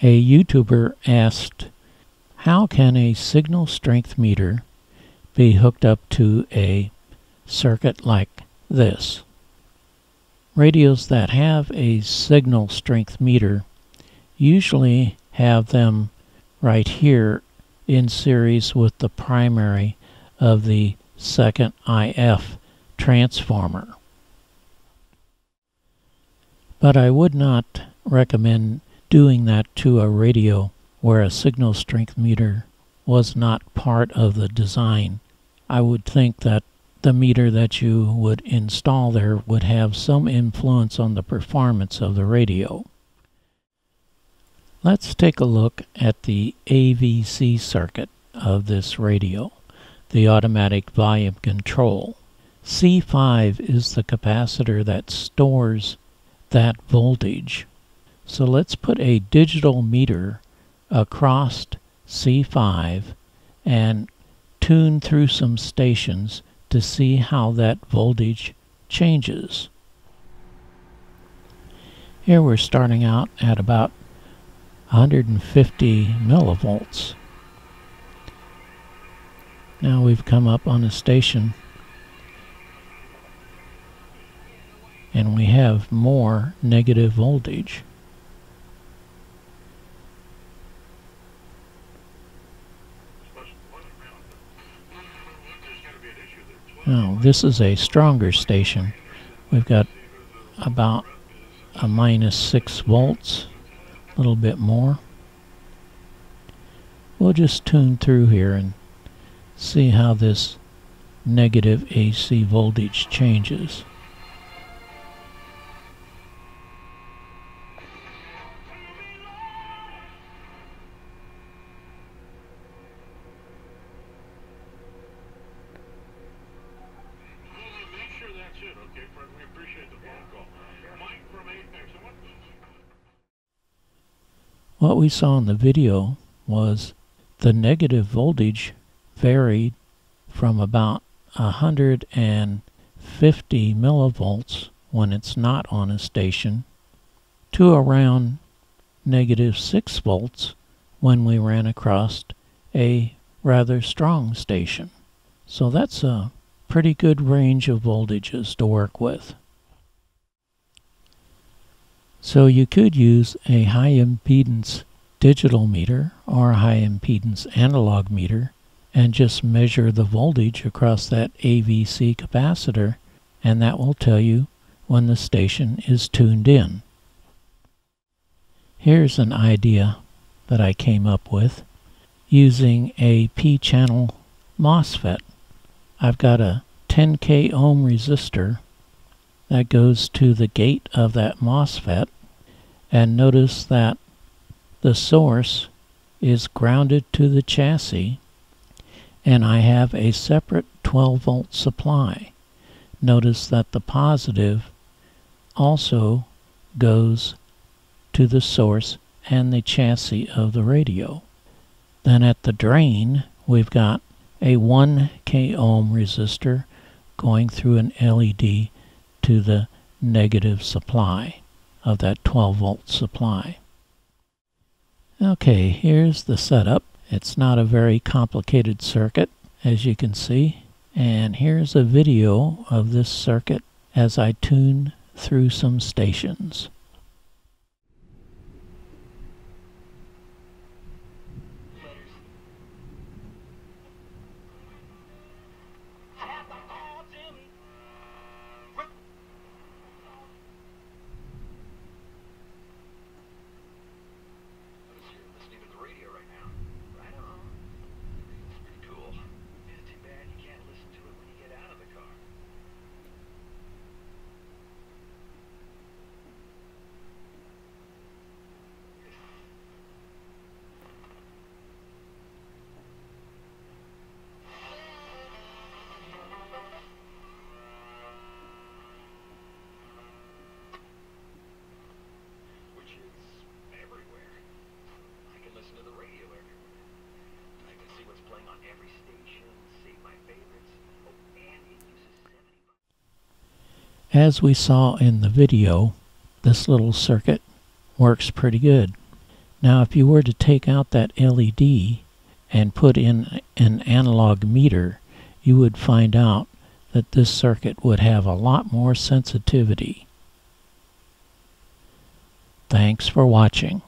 A YouTuber asked, how can a signal strength meter be hooked up to a circuit like this? Radios that have a signal strength meter usually have them right here in series with the primary of the second IF transformer. But I would not recommend doing that to a radio where a signal strength meter was not part of the design. I would think that the meter that you would install there would have some influence on the performance of the radio. Let's take a look at the AVC circuit of this radio, the automatic volume control. C5 is the capacitor that stores that voltage. So let's put a digital meter across C5 and tune through some stations to see how that voltage changes. Here we're starting out at about 150 millivolts. Now we've come up on a station and we have more negative voltage. Now this is a stronger station. We've got about a minus 6 volts a little bit more. We'll just tune through here and see how this negative AVC voltage changes. What we saw in the video was the negative voltage varied from about 150 millivolts when it's not on a station to around negative 6 volts when we ran across a rather strong station. So that's a pretty good range of voltages to work with. So you could use a high impedance digital meter or a high impedance analog meter and just measure the voltage across that AVC capacitor and that will tell you when the station is tuned in. Here's an idea that I came up with using a P-channel MOSFET. I've got a 10k ohm resistor that goes to the gate of that MOSFET and notice that the source is grounded to the chassis and I have a separate 12 volt supply. Notice that the positive also goes to the source and the chassis of the radio. Then at the drain we've got a 1 k ohm resistor going through an LED to the negative supply of that 12 volt supply. Okay, here's the setup. It's not a very complicated circuit, as you can see. And here's a video of this circuit as I tune through some stations. As we saw in the video, this little circuit works pretty good. Now if you were to take out that LED and put in an analog meter, you would find out that this circuit would have a lot more sensitivity. Thanks for watching.